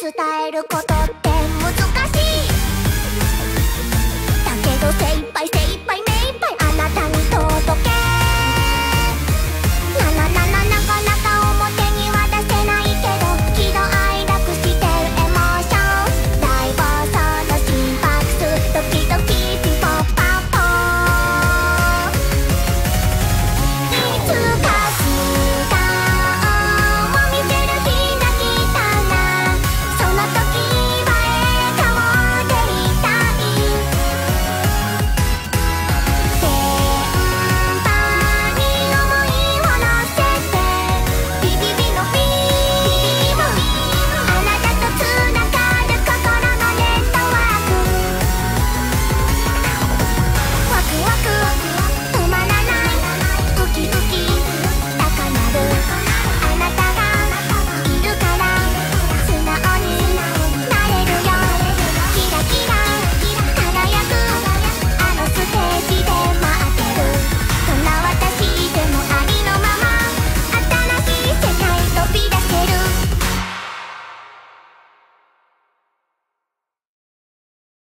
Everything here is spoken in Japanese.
伝えること。